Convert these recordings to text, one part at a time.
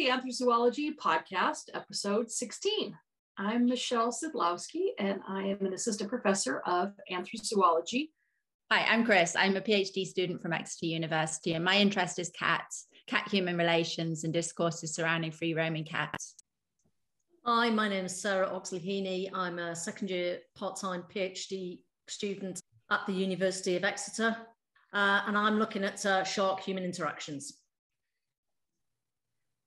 the Anthrozoology Podcast, episode 16. I'm Michelle Szydlowski, and I am an assistant professor of anthrozoology. Hi, I'm Kris. I'm a PhD student from Exeter University, and my interest is cats, cat human relations, and discourses surrounding free roaming cats. Hi, my name is Sarah Oxley Heaney. I'm a second year part time PhD student at the University of Exeter, uh, and I'm looking at uh, shark human interactions.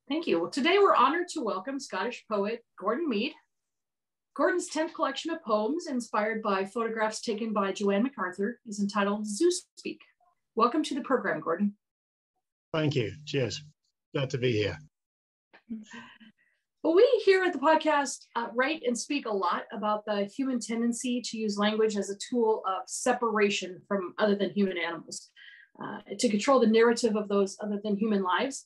Thank you. Well, today we're honored to welcome Scottish poet Gordon Meade. Gordon's 10th collection of poems, inspired by photographs taken by Jo-Anne McArthur, is entitled Zoo Speak. Welcome to the program, Gordon. Thank you. Cheers. Glad to be here. Well, we here at the podcast uh, write and speak a lot about the human tendency to use language as a tool of separation from other than human animals, uh, to control the narrative of those other than human lives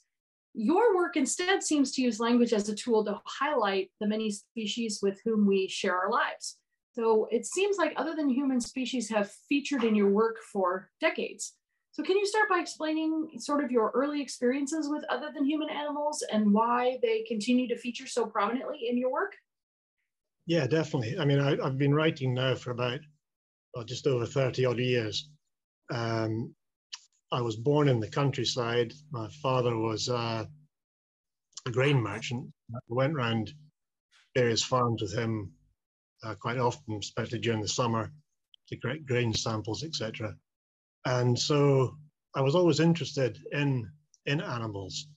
your work instead seems to use language as a tool to highlight the many species with whom we share our lives. So it seems like other than human species have featured in your work for decades. So can you start by explaining sort of your early experiences with other than human animals and why they continue to feature so prominently in your work? Yeah, definitely. I mean, I, have been writing now for about well, just over 30 odd years. Um, I was born in the countryside. My father was uh, a grain merchant. I went around various farms with him uh, quite often, especially during the summer, to collect grain samples, etc. And so I was always interested in in animals.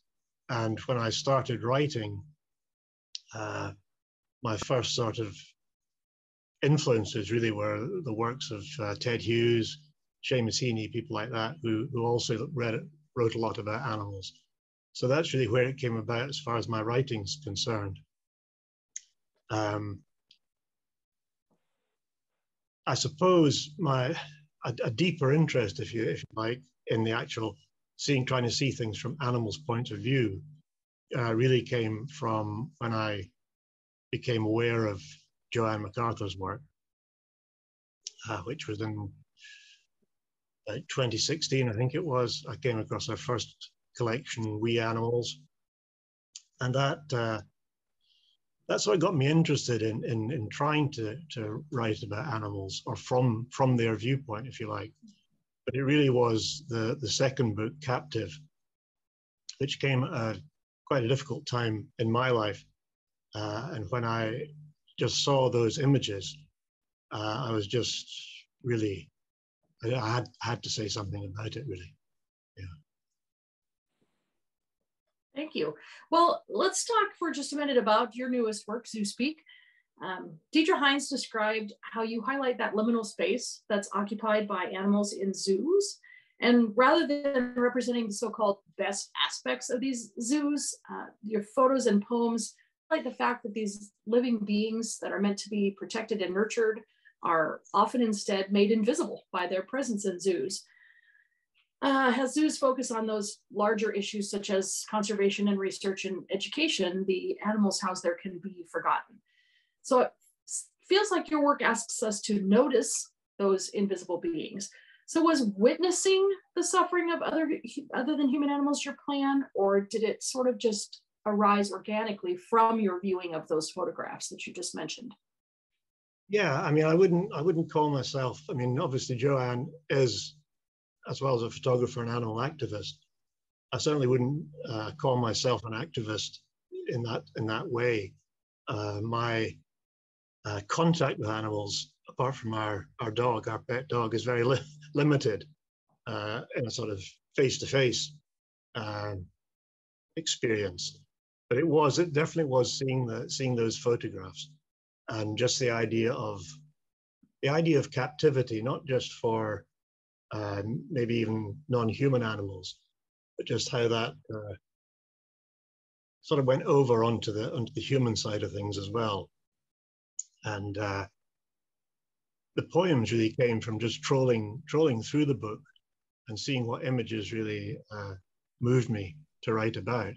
And when I started writing, uh, my first sort of influences really were the works of uh, Ted Hughes, Seamus Heaney, people like that, who, who also read wrote a lot about animals. So that's really where it came about as far as my writing's concerned. Um, I suppose my a, a, deeper interest, if you if you like, in the actual seeing, trying to see things from animals' point of view, uh, really came from when I became aware of Jo-Anne McArthur's work, uh, which was in 2016, I think it was, I came across our first collection, We Animals. And that uh, that's what got me interested in, in, in trying to, to write about animals or from, from their viewpoint, if you like. But it really was the, the second book, Captive, which came at quite a difficult time in my life. Uh, and when I just saw those images, uh, I was just really I, had had to say something about it, really. Yeah. Thank you. Well, let's talk for just a minute about your newest work, Zoospeak. Um, Deirdre Hines described how you highlight that liminal space that's occupied by animals in zoos. And rather than representing the so-called best aspects of these zoos, uh, your photos and poems highlight the fact that these living beings that are meant to be protected and nurtured are often instead made invisible by their presence in zoos. Uh, as zoos focus on those larger issues such as conservation and research and education, the animals housed there can be forgotten. So it feels like your work asks us to notice those invisible beings. So was witnessing the suffering of other, other than human animals your plan, or did it sort of just arise organically from your viewing of those photographs that you just mentioned? Yeah, I mean, I wouldn't, I wouldn't call myself. I mean, obviously, Jo-Anne is, as well as a photographer and animal activist. I certainly wouldn't uh, call myself an activist in that in that way. Uh, my uh, contact with animals, apart from our our dog, our pet dog, is very li- limited uh, in a sort of face-to-face um, experience. But it was, it definitely was seeing the seeing those photographs and just the idea of the idea of captivity, not just for um, maybe even non-human animals, but just how that uh, sort of went over onto the onto the human side of things as well. And uh, the poems really came from just trolling trolling through the book and seeing what images really uh, moved me to write about.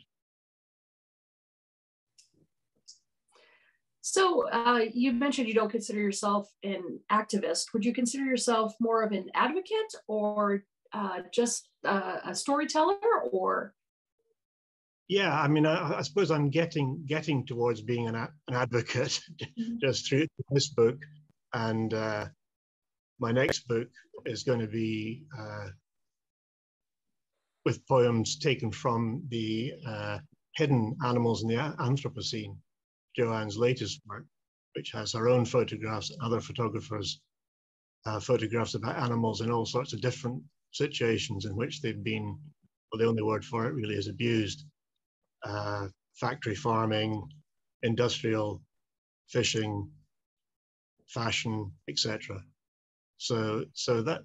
So uh, you mentioned you don't consider yourself an activist. Would you consider yourself more of an advocate or uh, just uh, a storyteller or? Yeah, I mean, I, I, suppose I'm getting getting towards being an, an advocate mm-hmm. just through this book, and uh, my next book is going to be uh, with poems taken from the uh, hidden animals in the Anthropocene, Jo-Anne's latest work, which has her own photographs other photographers' uh, photographs about animals in all sorts of different situations in which they've been, well, the only word for it really is abused. Uh, factory farming, industrial fishing, fashion, etc. So, so that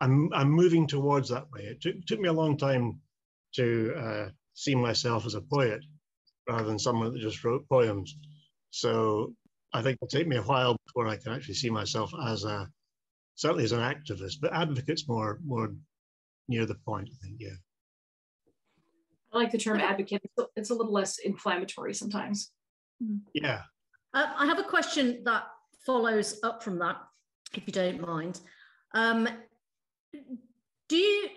I'm I'm moving towards that way. It took, took me a long time to uh, see myself as a poet rather than someone that just wrote poems. So I think it'll take me a while before I can actually see myself as a certainly as an activist, but advocate's more more near the point, I think, yeah. I like the term advocate. It's a little less inflammatory sometimes. Yeah. Uh, I have a question that follows up from that, if you don't mind. Um, do you,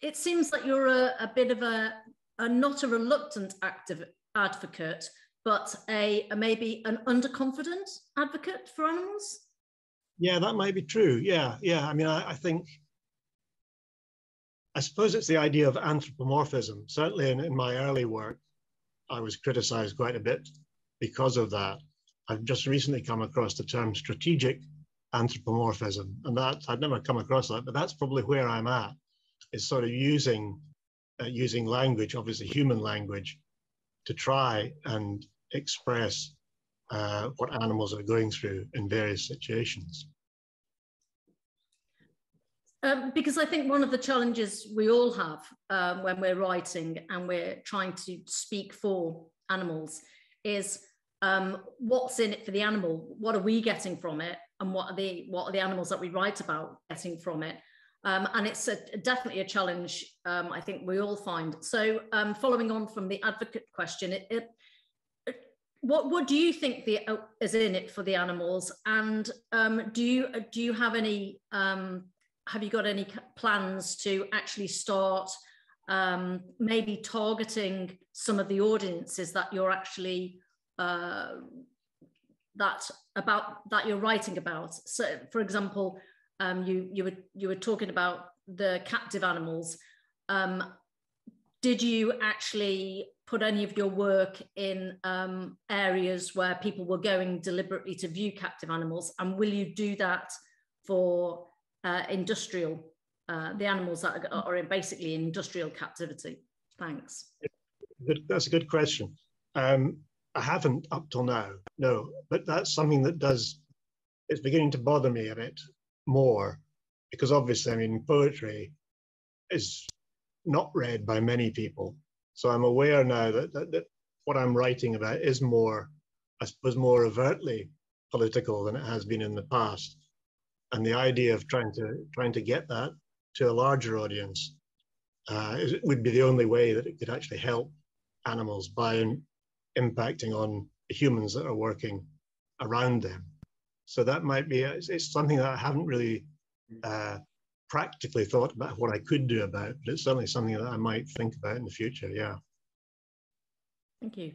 it seems like you're a, a bit of a, a, not a reluctant active advocate, but a, a maybe an underconfident advocate for animals? Yeah, that might be true. Yeah, yeah. I mean, I, I think I suppose it's the idea of anthropomorphism. Certainly in, in my early work, I was criticized quite a bit because of that. I've just recently come across the term strategic anthropomorphism, and that I'd never come across that, but that's probably where I'm at. Is sort of using uh, using language, obviously human language, to try and express uh, what animals are going through in various situations. Um, because I think one of the challenges we all have um, when we're writing and we're trying to speak for animals is um, what's in it for the animal? What are we getting from it? And what are the what are the animals that we write about getting from it? Um, and it's a, definitely a challenge um, I think we all find. So um, following on from the advocate question, it, it, what what do you think the uh, is in it for the animals? And do you do you have any have you got any plans to actually start um, maybe targeting some of the audiences that you're actually uh, that about that you're writing about so for example um, you you were you were talking about the captive animals um, did you actually put any of your work in um, areas where people were going deliberately to view captive animals and will you do that for uh, industrial, uh, the animals that are, are in basically in industrial captivity? Thanks. That's a good question. Um, I haven't up till now, no, but that's something that does, it's beginning to bother me a bit more because obviously, I mean, poetry is not read by many people. So I'm aware now that, that, that what I'm writing about is more, I suppose, more overtly political than it has been in the past and the idea of trying to trying to get that to a larger audience uh, would be the only way that it could actually help animals by in, impacting on the humans that are working around them. So that might be it's, it's something that I haven't really uh, practically thought about what I could do about, but it's certainly something that I might think about in the future. Yeah. Thank you.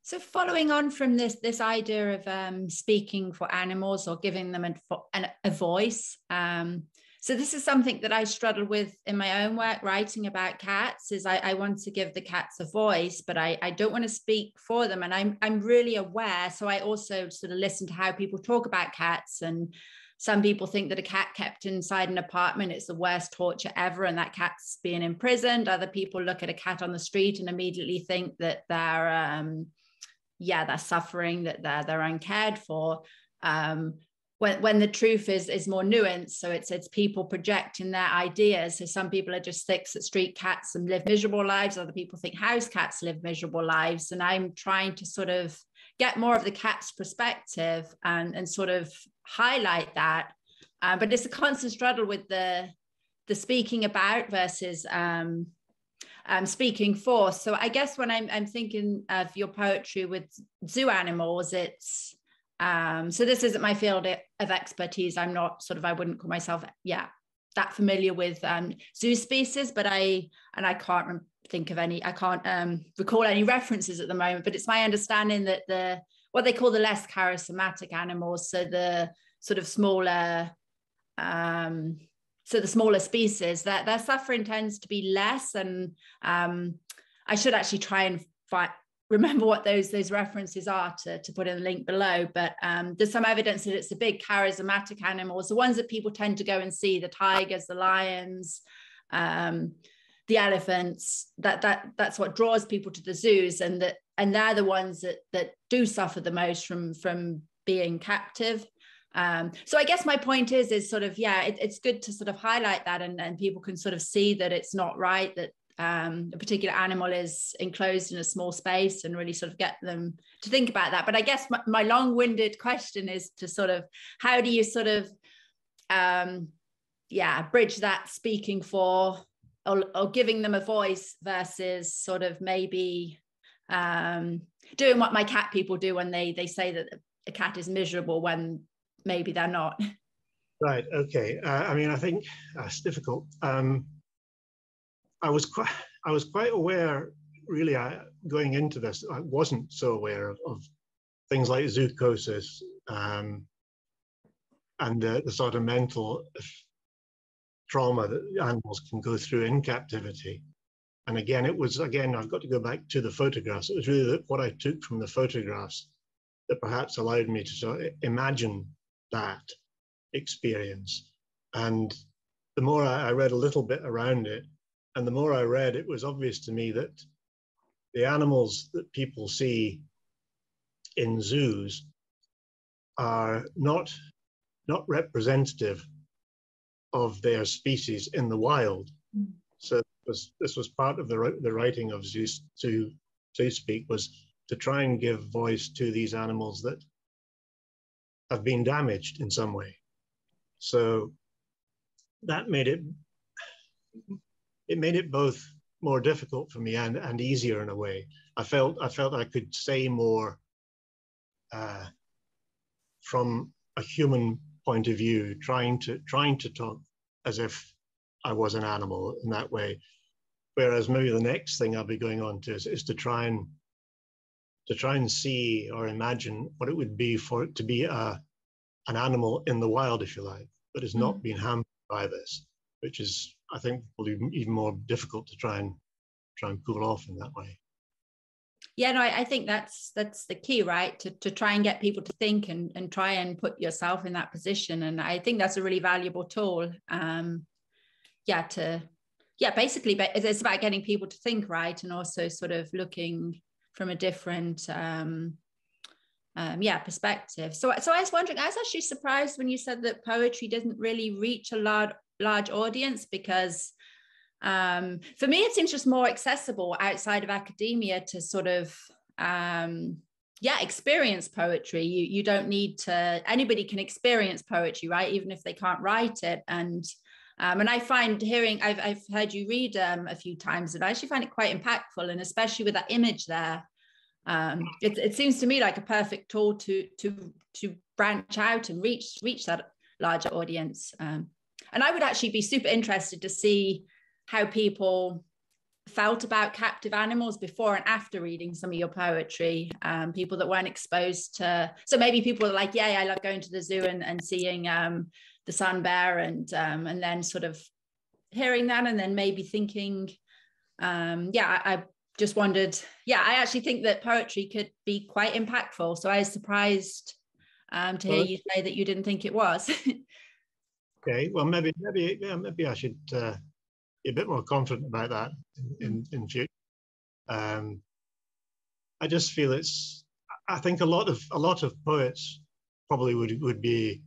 So, following on from this, this idea of um, speaking for animals or giving them a, a voice. Um, so, this is something that I struggle with in my own work, writing about cats. Is I, I want to give the cats a voice, but I, I don't want to speak for them, and I'm I'm really aware. So, I also sort of listen to how people talk about cats and some people think that a cat kept inside an apartment it's the worst torture ever and that cat's being imprisoned other people look at a cat on the street and immediately think that they're um, yeah they're suffering that they're they're uncared for um, when, when the truth is is more nuanced. So it's it's people projecting their ideas. So some people are just sticks that street cats and live miserable lives. Other people think house cats live miserable lives. And i'm trying to sort of get more of the cat's perspective and and sort of highlight that. Uh, but it's a constant struggle with the the speaking about versus um, um, speaking for. So I guess when I'm, I'm thinking of your poetry with zoo animals, it's um, so this isn't my field of expertise. I'm not sort of I wouldn't call myself yeah that familiar with um, zoo species, but I and I can't think of any, I can't um, recall any references at the moment, but it's my understanding that the what they call the less charismatic animals, so the sort of smaller, um, so the smaller species, that their suffering tends to be less. And um, I should actually try and find remember what those those references are to, to put in the link below but um, there's some evidence that it's the big charismatic animals the ones that people tend to go and see the tigers the lions um, the elephants that that that's what draws people to the zoos and that and they're the ones that that do suffer the most from from being captive. Um, so i guess my point is is sort of yeah it, it's good to sort of highlight that and, and people can sort of see that it's not right that um, a particular animal is enclosed in a small space and really sort of get them to think about that but i guess my, my long-winded question is to sort of how do you sort of um, yeah bridge that speaking for or, or giving them a voice versus sort of maybe um, doing what my cat people do when they they say that a cat is miserable when maybe they're not. Right. Okay. Uh, I mean, I think that's difficult. Um, I was quite I was quite aware, really, I, going into this, I wasn't so aware of, of things like zoochosis um, and the, the sort of mental trauma that animals can go through in captivity. And again, it was, again, I've got to go back to the photographs. It was really what I took from the photographs that perhaps allowed me to sort of imagine that experience. And the more I, I read a little bit around it, and the more I read, it was obvious to me that the animals that people see in zoos are not, not representative of their species in the wild. Mm. So was, this was part of the, the writing of Zeus to, to speak was to try and give voice to these animals that have been damaged in some way. So that made it it made it both more difficult for me and, and easier in a way. I felt I felt I could say more uh, from a human point of view, trying to trying to talk as if I was an animal in that way. Whereas maybe the next thing I'll be going on to is, is to try and to try and see or imagine what it would be for it to be a, an animal in the wild, if you like, that has not mm. been hampered by this, which is, I think, will be even more difficult to try and try and cool off in that way. Yeah no I, think that's that's the key right? To, to try and get people to think and, and try and put yourself in that position. And i think that's a really valuable tool um yeah to yeah basically but it's about getting people to think right? And also sort of looking from a different um um, yeah perspective. So so i was wondering i was actually surprised when you said that poetry doesn't really reach a large large audience because um, for me, it seems just more accessible outside of academia to sort of um, yeah experience poetry. You you don't need to anybody can experience poetry right? Even if they can't write it. And um, and I find hearing I've, I've heard you read um, a few times and I actually find it quite impactful and especially with that image there um, it, it seems to me like a perfect tool to to to branch out and reach reach that larger audience um, and I would actually be super interested to see how people felt about captive animals before and after reading some of your poetry um, people that weren't exposed to so maybe people are like yeah, i love going to the zoo and, and seeing um, the sun bear and um, and then sort of hearing that and then maybe thinking um, yeah I, I, just wondered yeah i actually think that poetry could be quite impactful. So i was surprised um, to hear well, you say that you didn't think it was okay well maybe maybe yeah, maybe i should uh be a bit more confident about that in, in, future. Um, I just feel it's. I think a lot of a lot of poets probably would would be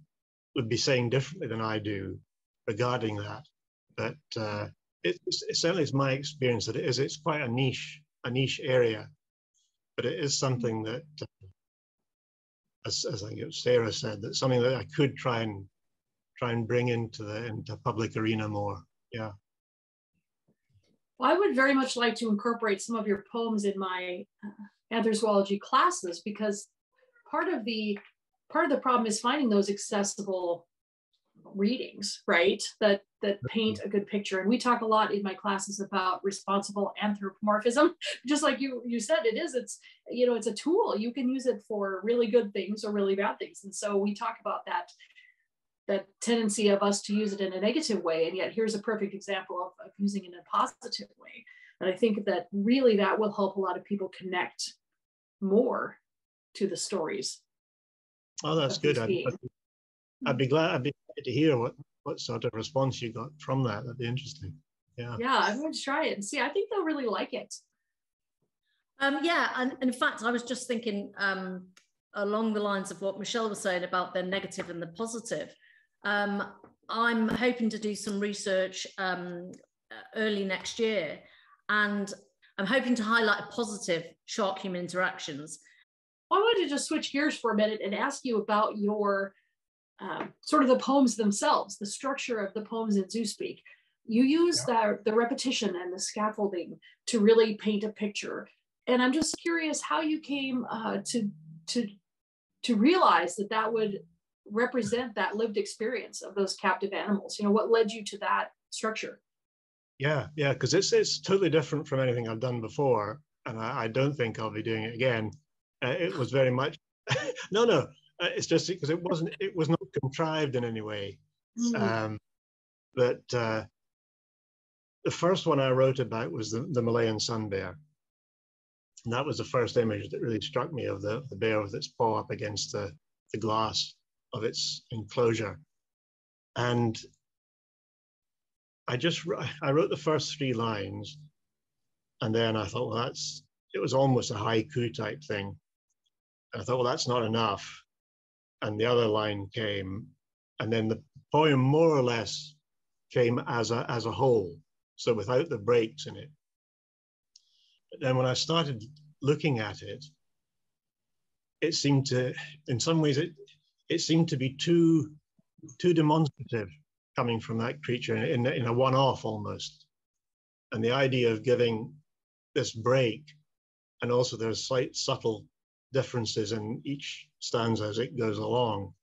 would be saying differently than I do regarding that. But uh, it, it certainly is my experience that it is. It's quite a niche a niche area, but it is something that, uh, as, as I think Sarah said, that something that I could try and try and bring into the into public arena more. Yeah. Well, I would very much like to incorporate some of your poems in my uh, anthrozoology classes because part of the part of the problem is finding those accessible readings, right? That that paint a good picture. And we talk a lot in my classes about responsible anthropomorphism. Just like you you said, it is. It's you know it's a tool. You can use it for really good things or really bad things. And so we talk about that that tendency of us to use it in a negative way. And yet here's a perfect example of, of using it in a positive way. And I think that really that will help a lot of people connect more to the stories. Oh, that's good. I'd, I'd, be glad. I'd be glad to hear what what sort of response you got from that. That'd be interesting. Yeah. Yeah, I'm going to try it and see. I think they'll really like it. Um, yeah, and, and, in fact, I was just thinking um, along the lines of what Michelle was saying about the negative and the positive. Um, I'm hoping to do some research um, early next year, and I'm hoping to highlight positive shark human interactions. I wanted to just switch gears for a minute and ask you about your um, sort of the poems themselves, the structure of the poems in Zoospeak. You use yeah. the, the repetition and the scaffolding to really paint a picture. And I'm just curious how you came uh, to, to, to realize that that would represent that lived experience of those captive animals. You know, what led you to that structure? Yeah, yeah, because it's it's totally different from anything I've done before, and I, I don't think I'll be doing it again. Uh, it was very much no, no. Uh, it's just because it wasn't it was not contrived in any way. Mm. Um, but uh, the first one I wrote about was the, the Malayan sun bear. And that was the first image that really struck me of the, the bear with its paw up against the, the glass of its enclosure. And I just I wrote the first three lines, and then I thought, well, that's it was almost a haiku type thing. And I thought, well, that's not enough. And the other line came, and then the poem more or less came as a as a whole, so without the breaks in it. But then when I started looking at it, it seemed to, in some ways, it it seemed to be too too demonstrative coming from that creature in, in a one-off almost. And the idea of giving this break, and also there's slight subtle differences in each stanza as it goes along.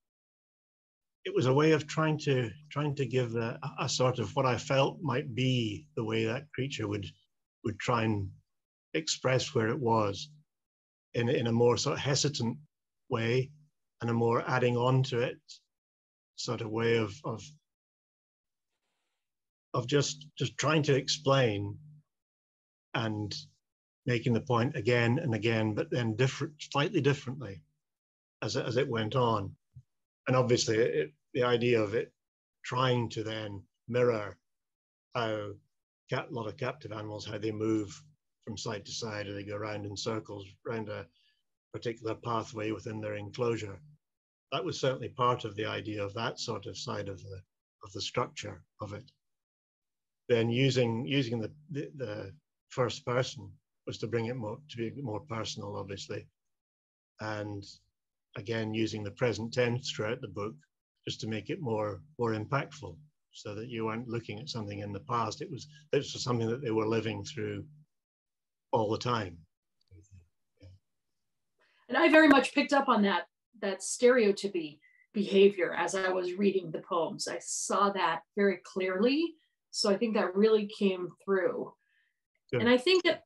It was a way of trying to trying to give a, a sort of what I felt might be the way that creature would would try and express where it was in, in a more sort of hesitant way and a more adding on to it sort of way of, of of just just trying to explain and making the point again and again, but then different, slightly differently as it, as it went on. And obviously, it, the idea of it trying to then mirror how a lot of captive animals, how they move from side to side, or they go around in circles around a particular pathway within their enclosure. That was certainly part of the idea of that sort of side of the of the structure of it then using using the, the, the first person was to bring it more to be more personal, obviously, and again using the present tense throughout the book just to make it more more impactful, so that you weren't looking at something in the past. It was this was something that they were living through all the time. And I very much picked up on that that stereotypy behavior as I was reading the poems. I saw that very clearly so I think that really came through. And I think that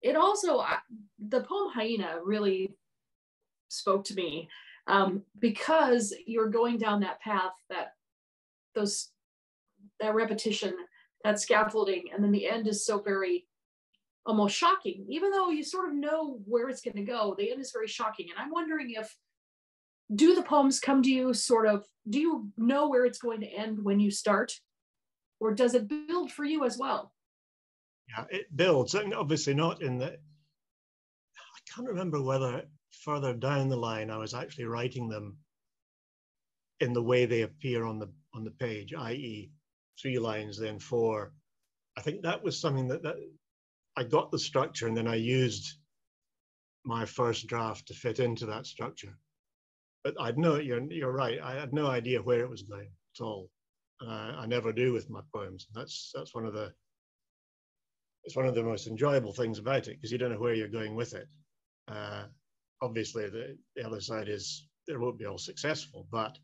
it also, the poem Hyena really spoke to me um, because you're going down that path that those, that repetition, that scaffolding, and then the end is so very almost shocking, even though you sort of know where it's going to go. The end is very shocking. And I'm wondering if, do the poems come to you sort of, do you know where it's going to end when you start? or does it build for you as well? Yeah, it builds, and obviously not in the. I can't remember whether further down the line I was actually writing them in the way they appear on the on the page, i.e., three lines, then four. I think that was something that, that I got the structure, and then I used my first draft to fit into that structure. But I'd know you're you're right. I had no idea where it was going at all uh, I never do with my poems. That's that's one of the it's one of the most enjoyable things about it because you don't know where you're going with it. Uh, obviously, the, the other side is it won't be all successful, but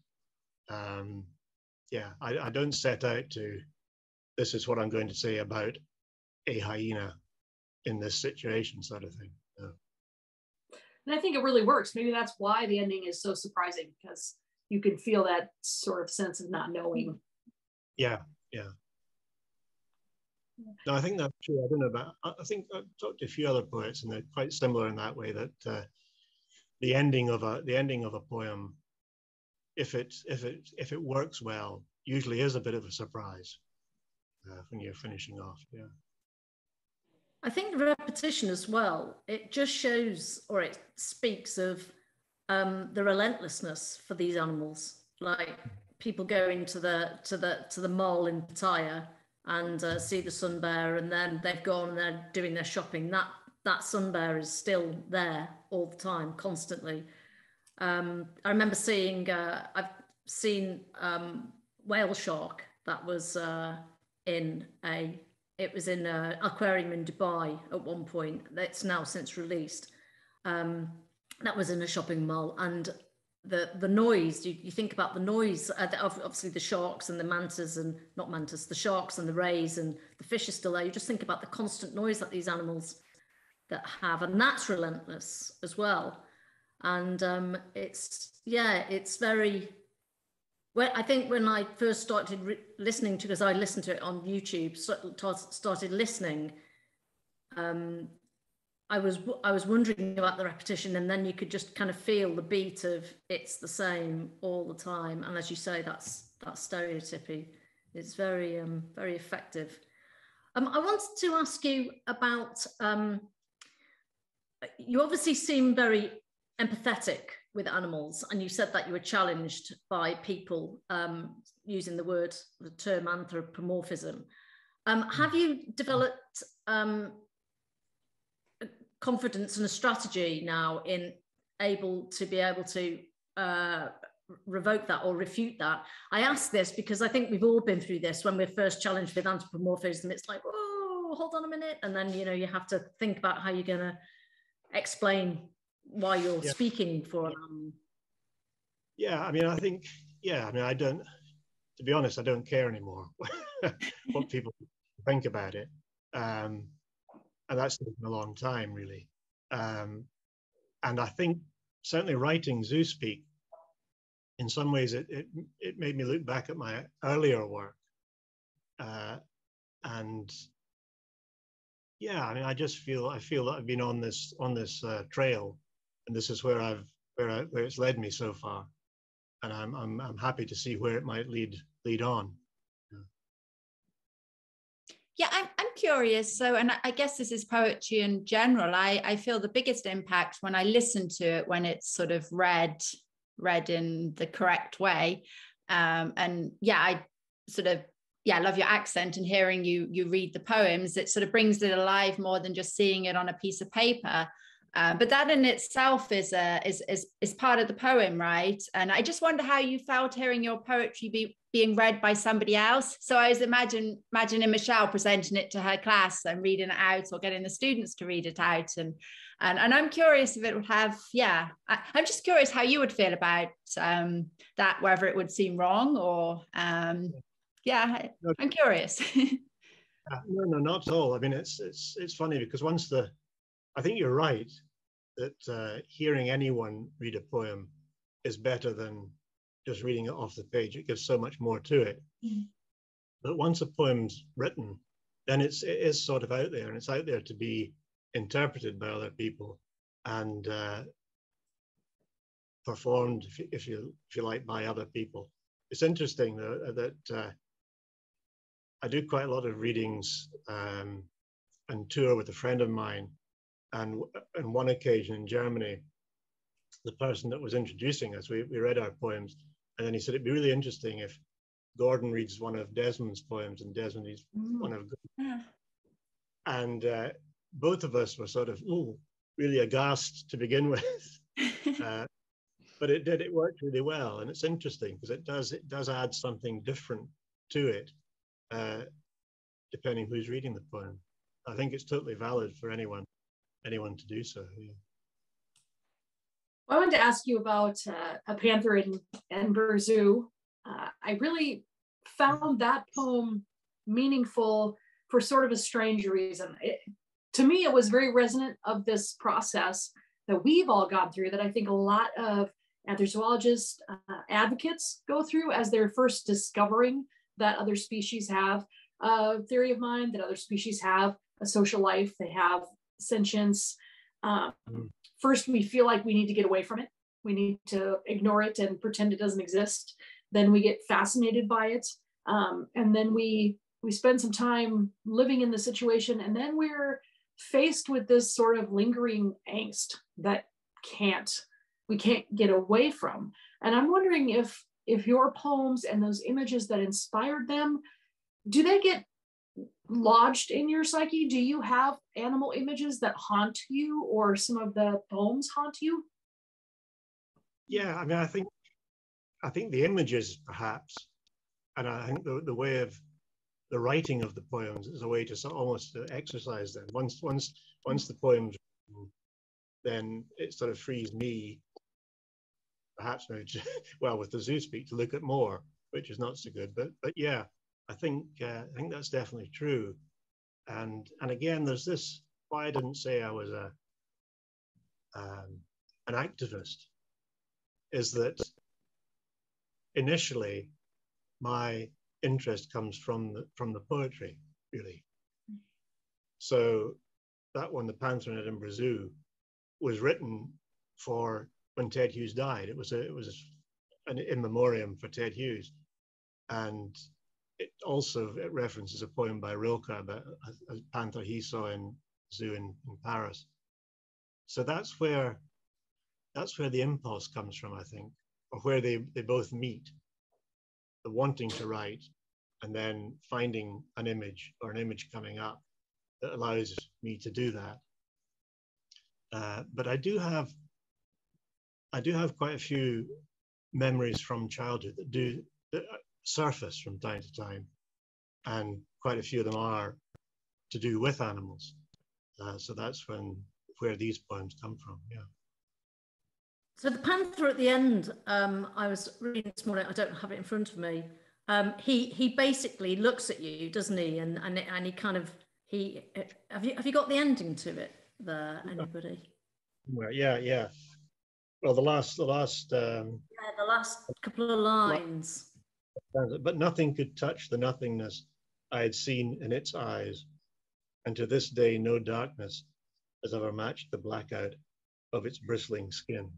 um, yeah, I, I don't set out to, this is what I'm going to say about a hyena in this situation, sort of thing. And I think it really works. Maybe that's why the ending is so surprising because you can feel that sort of sense of not knowing. Yeah, yeah. No, I think that's true. I don't know about. I think I've talked to a few other poets, and they're quite similar in that way. That uh, the ending of a the ending of a poem, if it if it if it works well, usually is a bit of a surprise uh, when you're finishing off. Yeah. I think repetition as well. It just shows, or it speaks of um, the relentlessness for these animals. Like people go into the to the to the mall in Pattaya and uh, see the sun bear, and then they've gone and they're doing their shopping. That that sun bear is still there all the time, constantly. Um, I remember seeing. Uh, I've seen um, whale shark that was uh, in a. It was in an aquarium in Dubai at one point. That's now since released. Um, that was in a shopping mall, and the the noise you, you think about the noise uh, obviously the sharks and the mantas and not mantas the sharks and the rays and the fish is still there you just think about the constant noise that these animals that have and that's relentless as well and um, it's yeah it's very well i think when i first started re- listening to because i listened to it on youtube started listening um, I was I was wondering about the repetition, and then you could just kind of feel the beat of it's the same all the time. And as you say, that's that's stereotypy. It's very um, very effective. Um, I wanted to ask you about. Um, you obviously seem very empathetic with animals, and you said that you were challenged by people um, using the word, the term anthropomorphism. Um, have you developed um, confidence and a strategy now in able to be able to uh, revoke that or refute that. I ask this because I think we've all been through this when we're first challenged with anthropomorphism. It's like, oh, hold on a minute. And then, you know, you have to think about how you're going to explain why you're yeah. speaking for animal. Yeah, I mean, I think, yeah, I mean, I don't, to be honest, I don't care anymore what people think about it. Um, and that's taken a long time, really. Um, and I think certainly writing Zoospeak, in some ways, it, it, it made me look back at my earlier work. Uh, and yeah, I mean, I just feel I feel that I've been on this on this uh, trail, and this is where I've where I, where it's led me so far, and I'm I'm I'm happy to see where it might lead lead on. Yeah, I'm, I'm curious. So, and I guess this is poetry in general. I, I feel the biggest impact when I listen to it, when it's sort of read, read in the correct way. Um, and yeah, I sort of, yeah, love your accent and hearing you, you read the poems. It sort of brings it alive more than just seeing it on a piece of paper. Uh, but that in itself is, a, is, is, is part of the poem, right? And I just wonder how you felt hearing your poetry be, being read by somebody else. So I was imagine imagining Michelle presenting it to her class and reading it out or getting the students to read it out. And and, and I'm curious if it would have, yeah, I, am just curious how you would feel about um, that, whether it would seem wrong or um, yeah, I'm curious. no, no, not at all. I mean, it's it's it's funny because once the I think you're right that uh, hearing anyone read a poem is better than just reading it off the page. It gives so much more to it. Mm-hmm. But once a poem's written, then it's it is sort of out there, and it's out there to be interpreted by other people and uh, performed, if you, if you if you like, by other people. It's interesting though that uh, I do quite a lot of readings um, and tour with a friend of mine and on one occasion in Germany, the person that was introducing us, we, we read our poems, and then he said it'd be really interesting if Gordon reads one of Desmond's poems and Desmond reads mm. one of. Yeah. And uh, both of us were sort of ooh, really aghast to begin with. uh, but it did it worked really well, and it's interesting because it does it does add something different to it, uh, depending who's reading the poem. I think it's totally valid for anyone anyone to do so. Yeah. I wanted to ask you about uh, a panther in Edinburgh Zoo. Uh, I really found that poem meaningful for sort of a strange reason. It, to me, it was very resonant of this process that we've all gone through that I think a lot of anthropologists, uh, advocates go through as they're first discovering that other species have a theory of mind, that other species have a social life, they have sentience. Um, mm. First, we feel like we need to get away from it. We need to ignore it and pretend it doesn't exist. Then we get fascinated by it. Um, and then we we spend some time living in the situation and then we're faced with this sort of lingering angst that can't we can't get away from and i'm wondering if if your poems and those images that inspired them do they get lodged in your psyche do you have animal images that haunt you or some of the poems haunt you yeah i mean i think i think the images perhaps and i think the, the way of the writing of the poems is a way to sort of almost to exercise them. Once once once the poems, then it sort of frees me, perhaps maybe well with the Zoospeak to look at more, which is not so good. But but yeah, I think uh, I think that's definitely true. And and again, there's this. Why I didn't say I was a um, an activist is that initially my interest comes from the, from the poetry, really. So that one, The Panther in Edinburgh Zoo, was written for when Ted Hughes died. It was a, it was an in memoriam for Ted Hughes, and it also references a poem by Rilke about a, a panther he saw in zoo in, in Paris. So that's where that's where the impulse comes from, I think, or where they, they both meet the wanting to write and then finding an image or an image coming up that allows me to do that. Uh, but I do have, I do have quite a few memories from childhood that do that surface from time to time, and quite a few of them are to do with animals. Uh, so that's when where these poems come from. Yeah. So the panther at the end, um, I was reading this morning. I don't have it in front of me. Um, he he basically looks at you, doesn't he? And and and he kind of he have you have you got the ending to it there? Anybody? Well, yeah, yeah. Well, the last the last um, yeah, the last couple of lines. But nothing could touch the nothingness I had seen in its eyes, and to this day no darkness has ever matched the blackout of its bristling skin.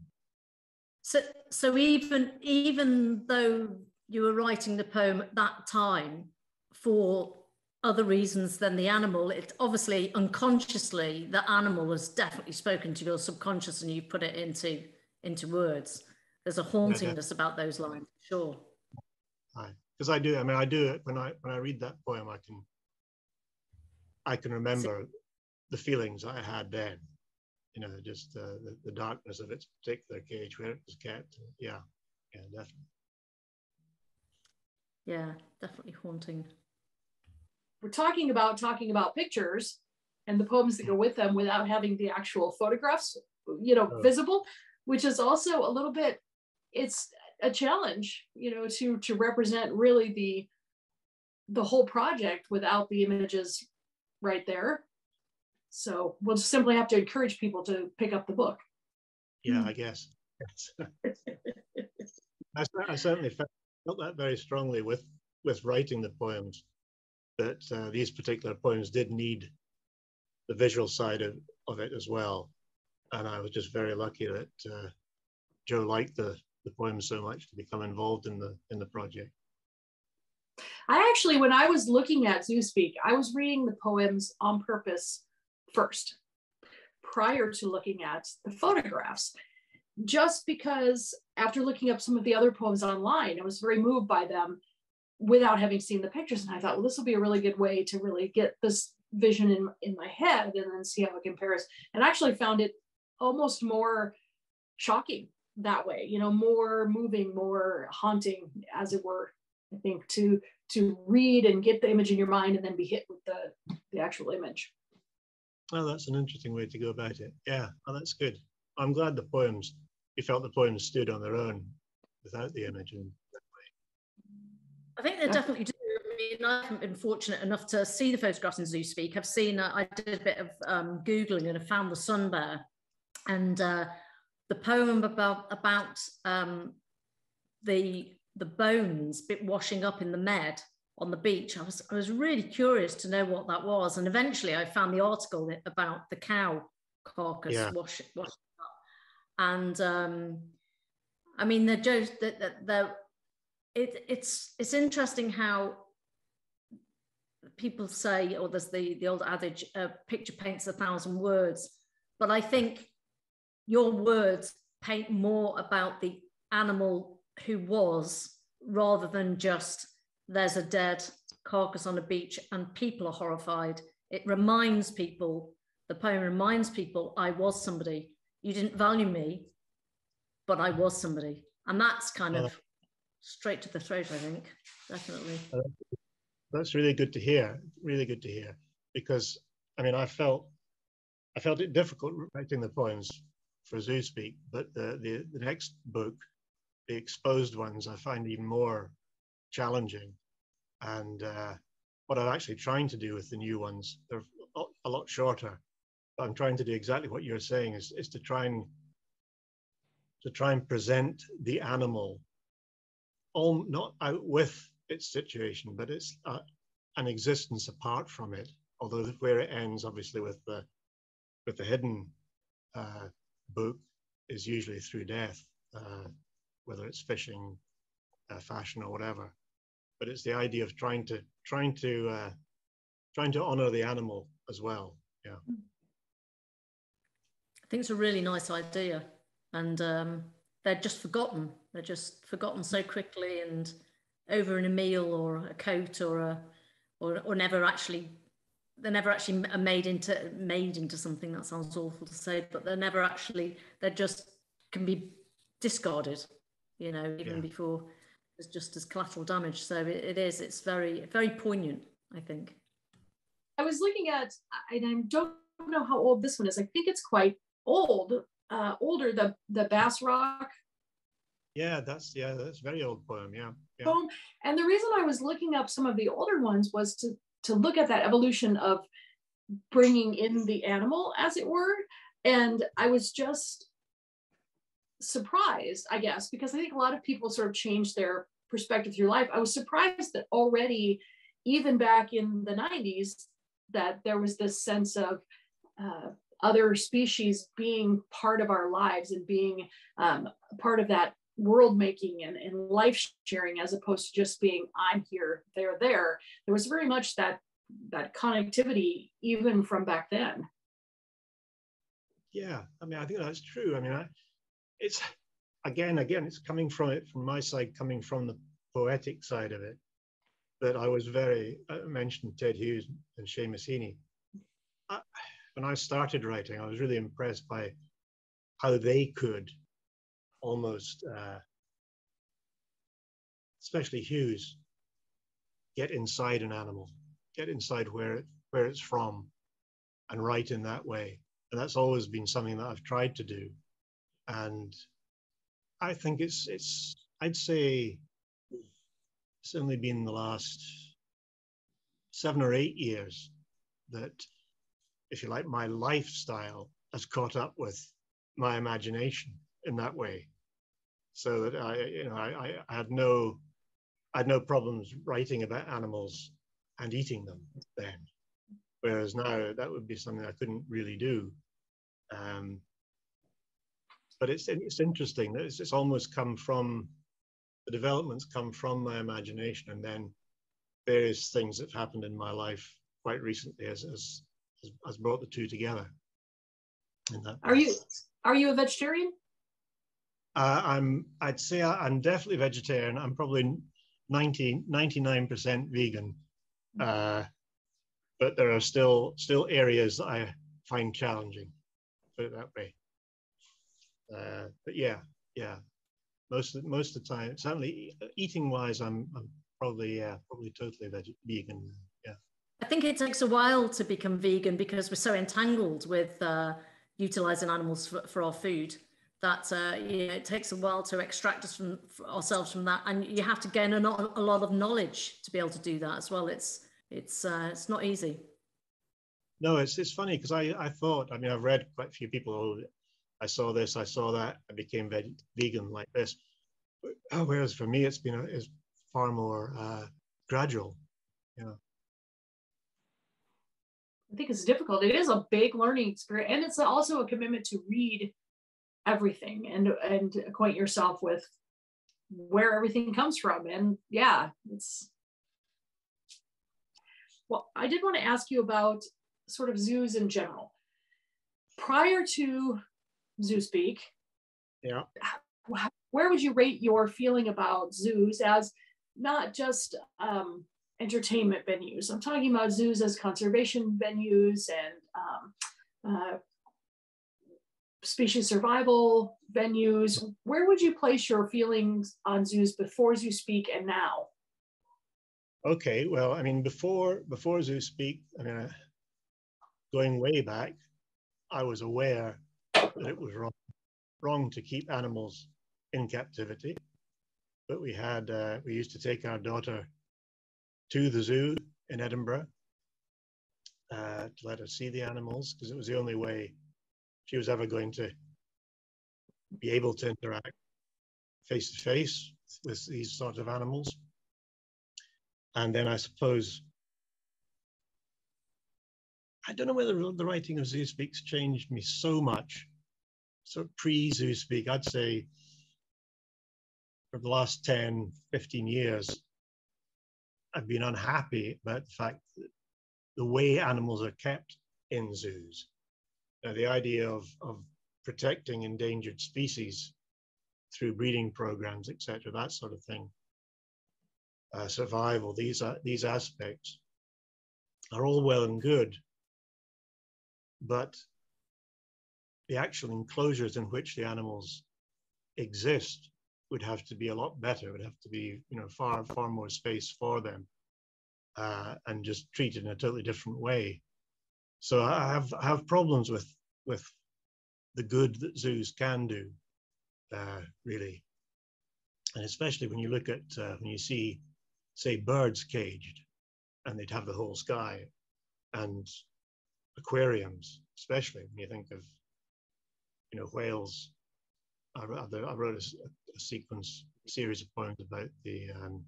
So, so even even though you were writing the poem at that time for other reasons than the animal, it obviously unconsciously the animal has definitely spoken to your subconscious and you put it into into words. There's a hauntingness about those lines, sure. Because I do. I mean, I do it when I when I read that poem. I can I can remember so, the feelings I had then you know, just uh, the, the darkness of its particular cage where it was kept. Yeah, yeah, definitely. Yeah, definitely haunting. We're talking about talking about pictures and the poems that go with them without having the actual photographs, you know, oh. visible, which is also a little bit. It's a challenge, you know, to to represent really the the whole project without the images right there so we'll simply have to encourage people to pick up the book. Yeah, I guess. I, I, certainly felt that very strongly with with writing the poems. That uh, these particular poems did need the visual side of, of it as well, and I was just very lucky that uh, Jo liked the the poems so much to become involved in the in the project. I actually, when I was looking at Zoospeak, I was reading the poems on purpose first prior to looking at the photographs just because after looking up some of the other poems online i was very moved by them without having seen the pictures and i thought well this will be a really good way to really get this vision in, in my head and then see how it compares and I actually found it almost more shocking that way you know more moving more haunting as it were i think to to read and get the image in your mind and then be hit with the the actual image Oh, that's an interesting way to go about it. Yeah, oh, that's good. I'm glad the poems, you felt the poems stood on their own without the image in that way. I think they definitely do. I mean, I haven't been fortunate enough to see the photographs in ZooSpeak. I've seen, uh, I did a bit of um, Googling and I found the sun bear. And uh, the poem about, about um, the, the bones bit washing up in the med on the beach. I was, I was really curious to know what that was. And eventually I found the article about the cow carcass yeah. washing, washing up. And um, I mean, they're just, they're, they're, it, it's, it's interesting how people say, or there's the, the old adage, a picture paints a thousand words. But I think your words paint more about the animal who was rather than just there's a dead carcass on a beach and people are horrified. It reminds people, the poem reminds people, I was somebody. You didn't value me, but I was somebody. And that's kind of uh, straight to the throat, I think, definitely. That's really good to hear, really good to hear. Because, I mean, I felt, I felt it difficult writing the poems for ZooSpeak, but the, the, the next book, the exposed ones, I find even more challenging. And uh, what I'm actually trying to do with the new ones, they're a lot shorter. But I'm trying to do exactly what you're saying is, is to try and to try and present the animal all not out with its situation, but it's uh, an existence apart from it. Although where it ends, obviously, with the with the hidden uh, book is usually through death, uh, whether it's fishing, uh, fashion, or whatever but it's the idea of trying to trying to uh, trying to honor the animal as well. Yeah, I think it's a really nice idea, and um, they're just forgotten. They're just forgotten so quickly, and over in a meal or a coat or a or, or never actually they're never actually made into made into something that sounds awful to say but they're never actually they're just can be discarded you know even yeah. before as just as collateral damage. So it, it is, it's very, very poignant, I think. I was looking at, and I don't know how old this one is. I think it's quite old, uh, older, the, the Bass Rock. Yeah, that's, yeah, that's very old poem. Yeah. yeah. Poem. And the reason I was looking up some of the older ones was to, to look at that evolution of bringing in the animal, as it were. And I was just surprised, I guess, because I think a lot of people sort of change their perspective through life. I was surprised that already, even back in the 90s, that there was this sense of uh, other species being part of our lives and being um, part of that world making and, and life sharing as opposed to just being i'm here they're there there was very much that that connectivity even from back then yeah i mean i think that's true i mean I, it's again, again, it's coming from it from my side, coming from the poetic side of it. That I was very I mentioned Ted Hughes and Seamus Heaney. I, when I started writing, I was really impressed by how they could almost, uh, especially Hughes, get inside an animal, get inside where it, where it's from, and write in that way. And that's always been something that I've tried to do and I think it's it's I'd say it's only been the last seven or eight years that, if you like, my lifestyle has caught up with my imagination in that way, so that I you know I, I had no I had no problems writing about animals and eating them then, whereas now that would be something I couldn't really do. Um, but it's it's interesting. It's, it's almost come from the developments come from my imagination, and then various things that have happened in my life quite recently has has, has brought the two together. Are you are you a vegetarian? Uh, I'm. I'd say I'm definitely vegetarian. I'm probably 90, 99% vegan, uh, but there are still still areas that I find challenging. Put it that way. Uh, but yeah, yeah, most of, most of the time, certainly eating wise, I'm, I'm probably yeah, probably totally veg- vegan. Yeah. I think it takes a while to become vegan because we're so entangled with uh, utilizing animals for, for our food that uh, you know it takes a while to extract us from ourselves from that. And you have to gain a, a lot of knowledge to be able to do that as well. It's it's uh, it's not easy. No it's it's funny because i i thought i mean i've read quite a few people oh, i saw this i saw that i became veg- vegan like this. Oh, whereas for me it's been a, it's far more uh, gradual you know. I think it's difficult. It is a big learning experience, and it's also a commitment to read everything and and acquaint yourself with where everything comes from. And yeah it's well i did want to ask you about sort of zoos in general. Prior to Zoospeak yeah where would you rate your feeling about zoos as not just um, entertainment venues? I'm talking about zoos as conservation venues and um, uh, species survival venues, where would you place your feelings on zoos before Zoospeak and now? Okay, well, I mean, before before Zoospeak, I mean, uh, going way back, I was aware that it was wrong, wrong to keep animals in captivity. But we had uh, we used to take our daughter to the zoo in Edinburgh uh, to let her see the animals because it was the only way she was ever going to be able to interact face to face with these sorts of animals. And then I suppose, I don't know whether the writing of Zoospeak's changed me so much. So pre Zoospeak, I'd say for the last 10, 15 years, I've been unhappy about the fact that the way animals are kept in zoos uh, the idea of, of protecting endangered species through breeding programs, etc., that sort of thing, uh, survival, these, are, these aspects are all well and good, but the actual enclosures in which the animals exist would have to be a lot better, would have to be, you know, far, far more space for them uh, and just treated in a totally different way. So I have I have problems with with the good that zoos can do, uh, really, and especially when you look at uh, when you see, say, birds caged, and they'd have the whole sky, and aquariums, especially when you think of, you know, whales. I, I wrote a, a sequence a series of poems about the um,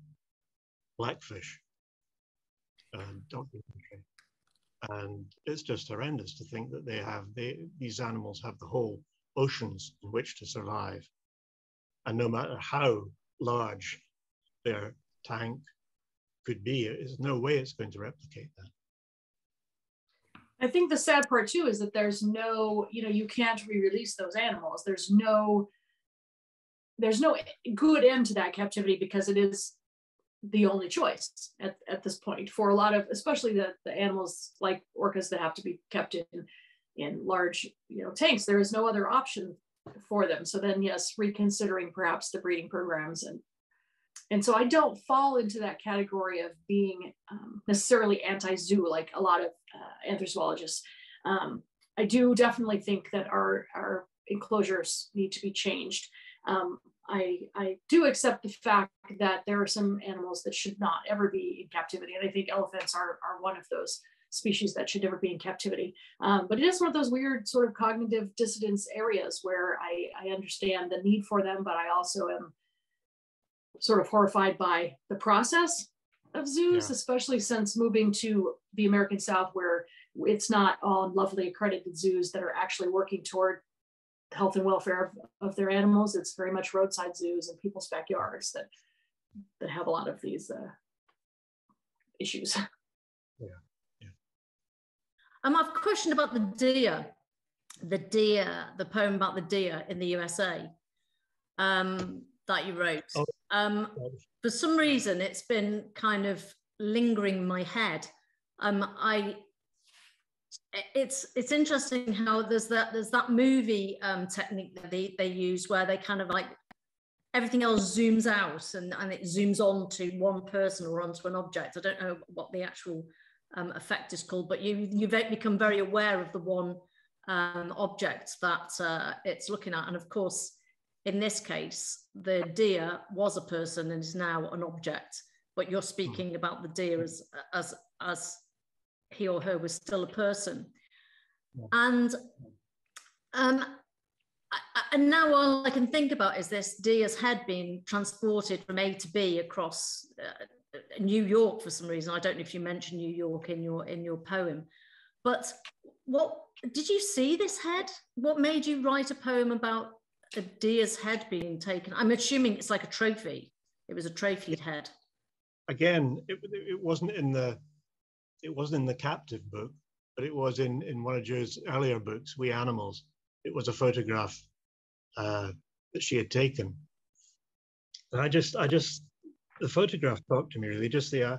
blackfish. Uh, documentary and it's just horrendous to think that they have they, these animals have the whole oceans in which to survive. And no matter how large their tank could be there's no way it's going to replicate that. I think the sad part too is that there's no you know you can't re-release those animals. There's no there's no good end to that captivity because it is the only choice at, at this point for a lot of especially the, the animals like orcas that have to be kept in in large you know tanks. There is no other option for them. So then yes reconsidering perhaps the breeding programs and and so i don't fall into that category of being um, necessarily anti-zoo like a lot of uh, anthropologists. Um, i do definitely think that our our enclosures need to be changed. Um, I, I do accept the fact that there are some animals that should not ever be in captivity. And I think elephants are, are one of those species that should never be in captivity. Um, but it is one of those weird sort of cognitive dissonance areas where I, I understand the need for them, but I also am sort of horrified by the process of zoos, yeah. especially since moving to the American South where it's not all lovely accredited zoos that are actually working toward health and welfare of, of their animals. It's very much roadside zoos and people's backyards that that have a lot of these uh, issues. Yeah. yeah. Um, I've a question about the deer, the deer, the poem about the deer in the USA um, that you wrote. Oh. Um, for some reason, it's been kind of lingering in my head. Um, I it's it's interesting how there's that there's that movie um, technique that they, they use where they kind of like everything else zooms out and, and it zooms on to one person or onto an object. I don't know what the actual um, effect is called, but you you become very aware of the one um, object that uh, it's looking at. And of course, in this case, the deer was a person and is now an object, but you're speaking about the deer as, as, as he or her was still a person. Yeah. And um, and now all I can think about is this deer's head being transported from A to B across uh, New York for some reason. I don't know if you mentioned New York in your in your poem, but what did you see this head? What made you write a poem about a deer's head being taken? I'm assuming it's like a trophy. It was a trophied head. Again, it, it wasn't in the it wasn't in the captive book, but it was in in one of Jo's earlier books, We Animals. It was a photograph uh, that she had taken. And I just, I just, the photograph talked to me really. Just the, uh,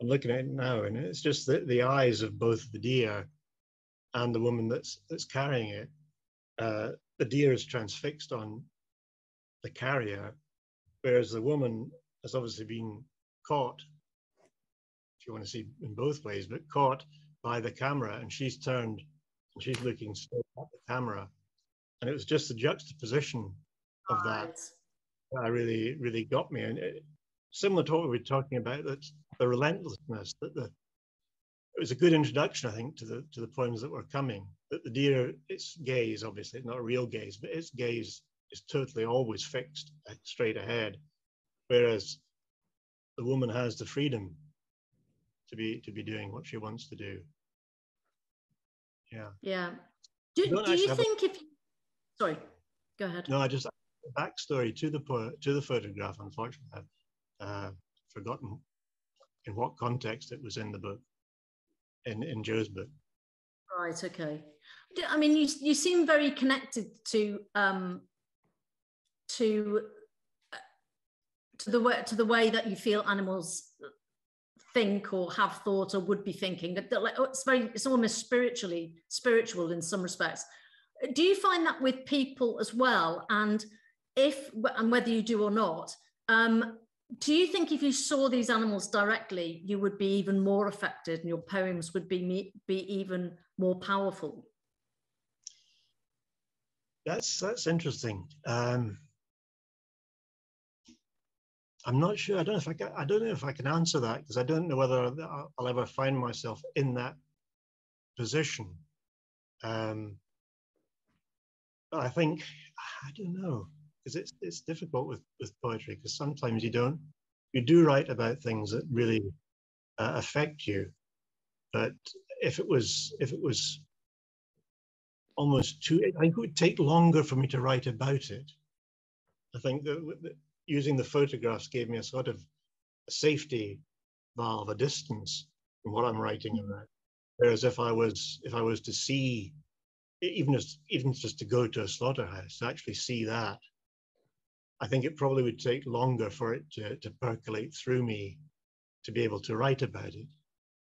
I'm looking at it now, and it's just the, the eyes of both the deer and the woman that's that's carrying it. Uh, the deer is transfixed on the carrier, whereas the woman has obviously been caught. You want to see in both ways, but caught by the camera, and she's turned and she's looking straight at the camera. And it was just the juxtaposition of that that really really got me. And it, similar to what we were talking about that the relentlessness that the it was a good introduction i think to the to the poems that were coming. That the deer its gaze obviously not a real gaze but its gaze is totally always fixed uh, straight ahead. Whereas the woman has the freedom to be to be doing what she wants to do yeah yeah do, do you think a, if Sorry, go ahead. No, I just backstory to the to the photograph. Unfortunately, I've uh, forgotten in what context it was in the book, in in Jo's book. Right. Okay. I mean, you you seem very connected to um, to uh, to the way to the way that you feel animals think or have thought or would be thinking. That, like, oh, it's very it's almost spiritually spiritual in some respects do you find that with people as well? And if and whether you do or not, um, do you think if you saw these animals directly, you would be even more affected, and your poems would be be even more powerful? That's that's interesting. Um, I'm not sure. I don't know if I can. I don't know if I can answer that because I don't know whether I'll ever find myself in that position. Um, I think I don't know because it's it's difficult with with poetry because sometimes you don't you do write about things that really uh, affect you, but if it was if it was almost too, I think it would take longer for me to write about it. I think that using the photographs gave me a sort of a safety valve, a distance from what I'm writing mm-hmm. about. Whereas if I was if I was to see even just even just to go to a slaughterhouse to actually see that i think it probably would take longer for it to, to percolate through me to be able to write about it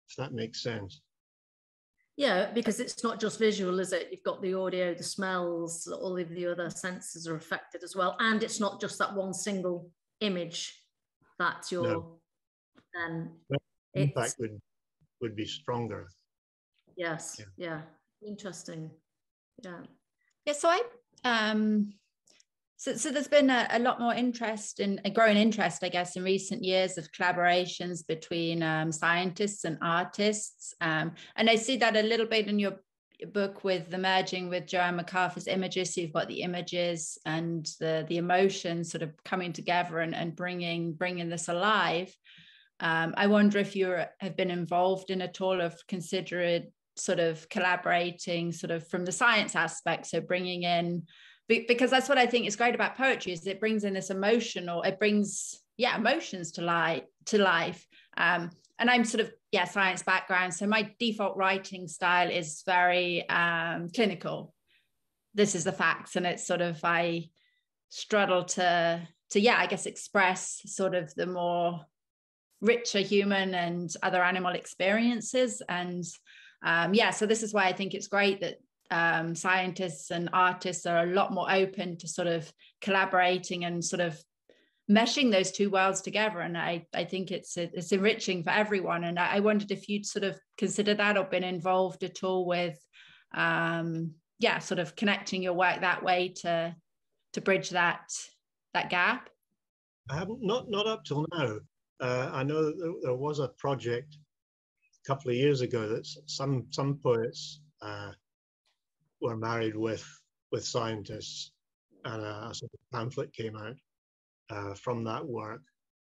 if that makes sense yeah because it's not just visual is it? You've got the audio the smells all of the other senses are affected as well. And it's not just that one single image that you're no. then impact would would be stronger. Yes yeah. yeah. Interesting. Yeah. Yeah so i um so, so there's been a, a lot more interest in a growing interest, I guess, in recent years of collaborations between um, scientists and artists. Um, and I see that a little bit in your book with the merging with Jo-Anne McArthur's images. So you've got the images and the the emotions sort of coming together and, and bringing bringing this alive. Um, I wonder if you have been involved in at all of considered sort of collaborating sort of from the science aspect so bringing in because that's what i think is great about poetry is it brings in this emotion or it brings yeah emotions to life to life. Um, and i'm sort of yeah science background. So my default writing style is very um, clinical. This is the facts. And it's sort of i struggle to to yeah i guess express sort of the more richer human and other animal experiences. And um, yeah, so this is why I think it's great that um, scientists and artists are a lot more open to sort of collaborating and sort of meshing those two worlds together. And I, I think it's it's enriching for everyone. And I, wondered if you'd sort of consider that or been involved at all with um, yeah, sort of connecting your work that way to to bridge that that gap? I haven't not not up till now. Uh, I know that there was a project a couple of years ago that some some poets uh, were married with with scientists, and a, a sort of pamphlet came out uh, from that work,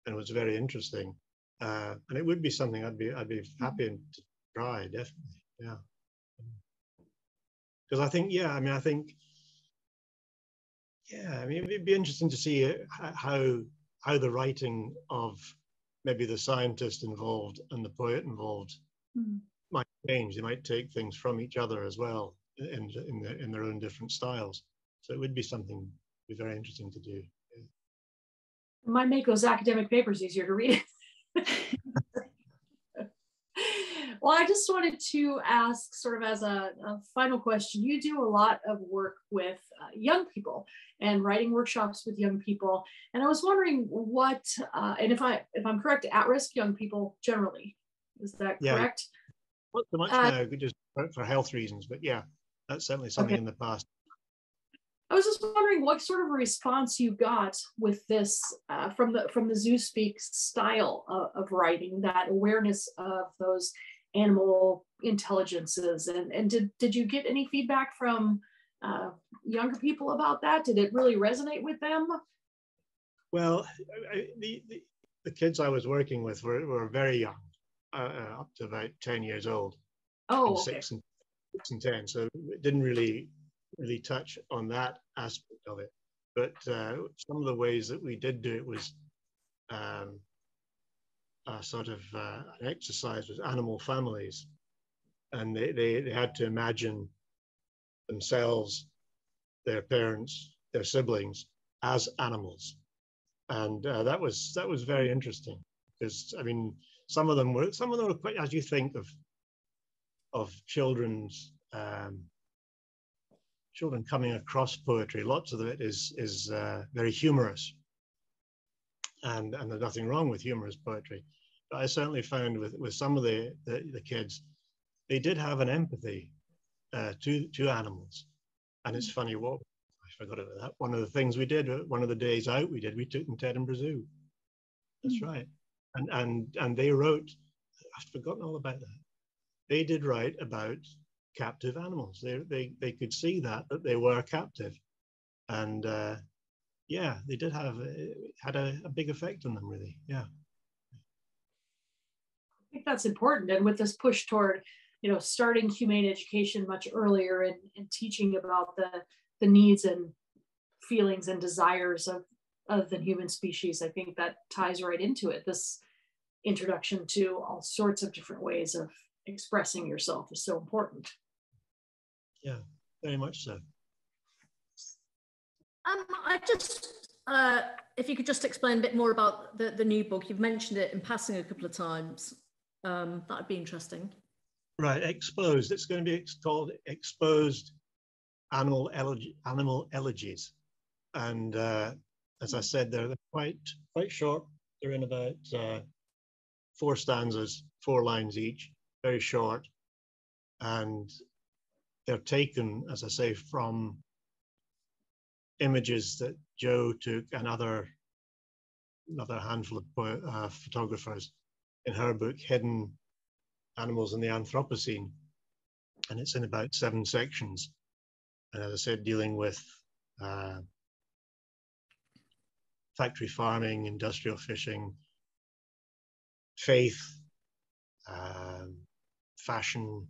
and it was very interesting. Uh, and it would be something I'd be I'd be happy to try definitely. Yeah, because I think yeah, I mean I think yeah, I mean it'd be interesting to see how how the writing of maybe the scientist involved and the poet involved mm. might change. They might take things from each other as well in in, the, in their own different styles. So it would be something be very interesting to do. It might make those academic papers easier to read. well, I just wanted to ask, sort of as a, a, final question, you do a lot of work with uh, young people and writing workshops with young people, and I was wondering what, uh, and if I if I'm correct, at-risk young people generally, is that yeah. correct? Not so much uh, now, just for health reasons, but yeah, that's certainly something okay. in the past. I was just wondering what sort of response you got with this uh, from the from the Zoospeak style of, of, writing, that awareness of those animal intelligences, and and did did you get any feedback from uh, younger people about that? Did it really resonate with them? Well, I, the, the, the kids I was working with were, were very young, uh, uh up to about ten years old. Oh, okay. six and six and ten, so it didn't really really touch on that aspect of it. But uh, some of the ways that we did do it was um, a sort of uh, an exercise with animal families. And they, they, they had to imagine themselves, their parents, their siblings as animals. And uh, that was that was very interesting because I mean some of them were some of them were quite as you think of of children's um, children coming across poetry, lots of it is, is uh, very humorous. And, and there's nothing wrong with humorous poetry. But I certainly found with, with some of the, the, the kids, they did have an empathy uh, to, to animals. And it's funny, what I forgot about that. One of the things we did, uh, one of the days out we did, we took them to Edinburgh Zoo. That's mm. right. And, and, and they wrote, I've forgotten all about that. They did write about captive animals. They, they, they could see that, that they were captive. And uh, yeah, they did have, it had a, a big effect on them, really. Yeah. I think that's important. And with this push toward, you know, starting humane education much earlier and, and teaching about the, the needs and feelings and desires of, of the human species, I think that ties right into it. This introduction to all sorts of different ways of expressing yourself is so important. Yeah, very much so. Um, I just, uh, if you could just explain a bit more about the, the new book. You've mentioned it in passing a couple of times. Um, that'd be interesting. Right, exposed. It's going to be called Exposed Animal, Elegy, Animal Elegies. And uh, as I said, they're quite, quite short. They're in about uh, four stanzas, four lines each, very short. And they're taken, as I say, from images that Jo took and other another handful of uh, photographers in her book, Hidden Animals in the Anthropocene. And it's in about seven sections. And as I said, dealing with uh, factory farming, industrial fishing, faith, um, fashion,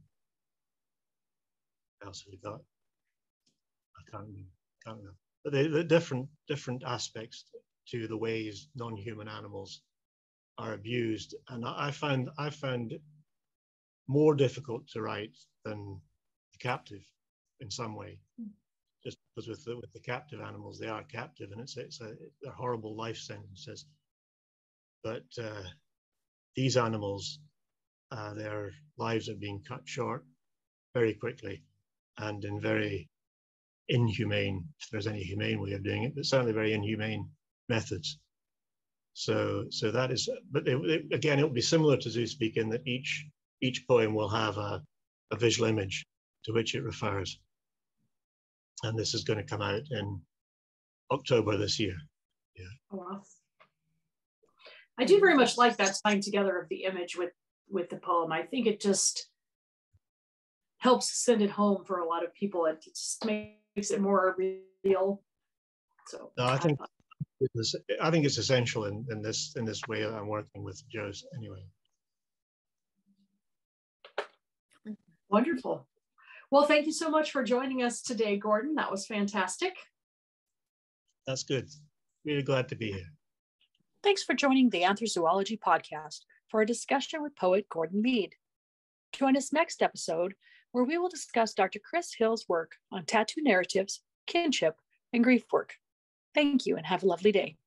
else have you got? I can't, can't remember. But the, the different different aspects to the ways non-human animals are abused, and I found I found it more difficult to write than the captive in some way. Mm. Just because with the, with the captive animals, they are captive, and it's it's a they're horrible life sentences. But uh, these animals, uh, their lives are being cut short very quickly and in very inhumane, if there's any humane way of doing it, but certainly very inhumane methods. So, so that is, but it, it, again, it will be similar to Zoospeak in that each each poem will have a, a visual image to which it refers. and this is going to come out in October this year. Yeah. Oh, wow. I do very much like that tying together of the image with with the poem. I think it just helps send it home for a lot of people. It just makes it more real. So no, I think it's, I think it's essential in, in this in this way I'm working with Jo's anyway. Wonderful. Well, thank you so much for joining us today, Gordon. That was fantastic. That's good. Really glad to be here. Thanks for joining the Anthrozoology podcast for a discussion with poet Gordon Meade. Join us next episode where we will discuss Dr. Kris Hill's work on tattoo narratives, kinship, and grief work. Thank you and have a lovely day.